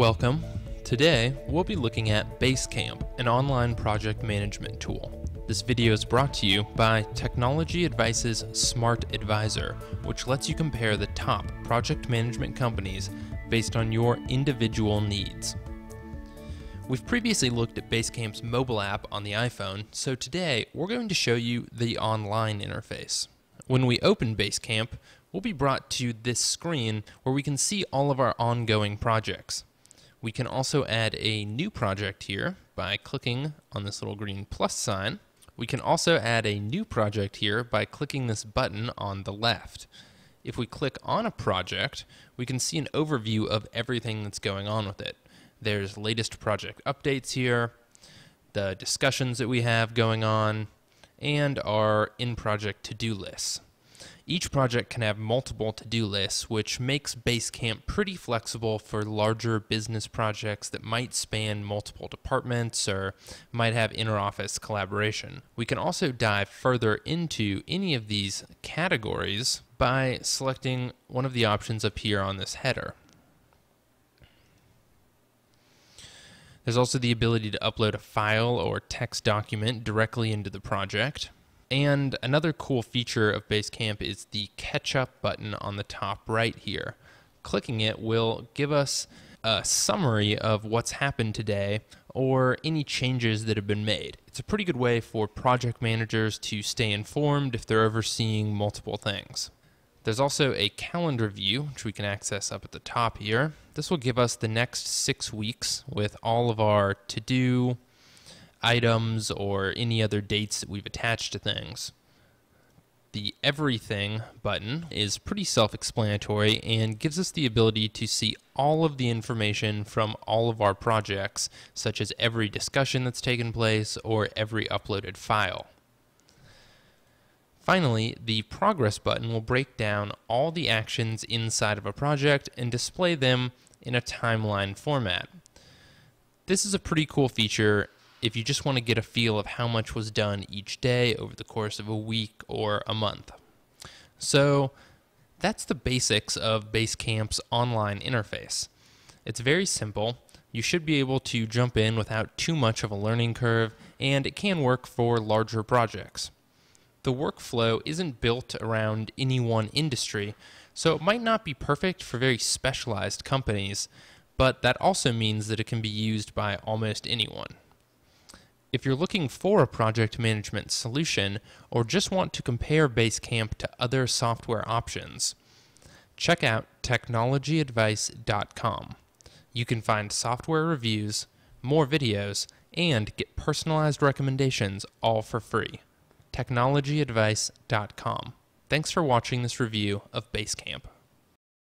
Welcome. Today, we'll be looking at Basecamp, an online project management tool. This video is brought to you by TechnologyAdvice's Smart Advisor, which lets you compare the top project management companies based on your individual needs. We've previously looked at Basecamp's mobile app on the iPhone, so today we're going to show you the online interface. When we open Basecamp, we'll be brought to this screen where we can see all of our ongoing projects. We can also add a new project here by clicking on this little green plus sign. We can also add a new project here by clicking this button on the left. If we click on a project, we can see an overview of everything that's going on with it. There's latest project updates here, the discussions that we have going on, and our in-project to-do lists. Each project can have multiple to-do lists, which makes Basecamp pretty flexible for larger business projects that might span multiple departments or might have inter-office collaboration. We can also dive further into any of these categories by selecting one of the options up here on this header. There's also the ability to upload a file or text document directly into the project. And another cool feature of Basecamp is the catch up button on the top right here. Clicking it will give us a summary of what's happened today or any changes that have been made. It's a pretty good way for project managers to stay informed if they're overseeing multiple things. There's also a calendar view, which we can access up at the top here. This will give us the next six weeks with all of our to do items or any other dates that we've attached to things. The Everything button is pretty self explanatory and gives us the ability to see all of the information from all of our projects, such as every discussion that's taken place or every uploaded file. Finally, the Progress button will break down all the actions inside of a project and display them in a timeline format. This is a pretty cool feature if you just want to get a feel of how much was done each day over the course of a week or a month. So, that's the basics of Basecamp's online interface. It's very simple. You should be able to jump in without too much of a learning curve, and it can work for larger projects. The workflow isn't built around any one industry, so it might not be perfect for very specialized companies, but that also means that it can be used by almost anyone. If you're looking for a project management solution or just want to compare Basecamp to other software options, check out technologyadvice.com. You can find software reviews, more videos, and get personalized recommendations all for free. technologyadvice.com. Thanks for watching this review of Basecamp.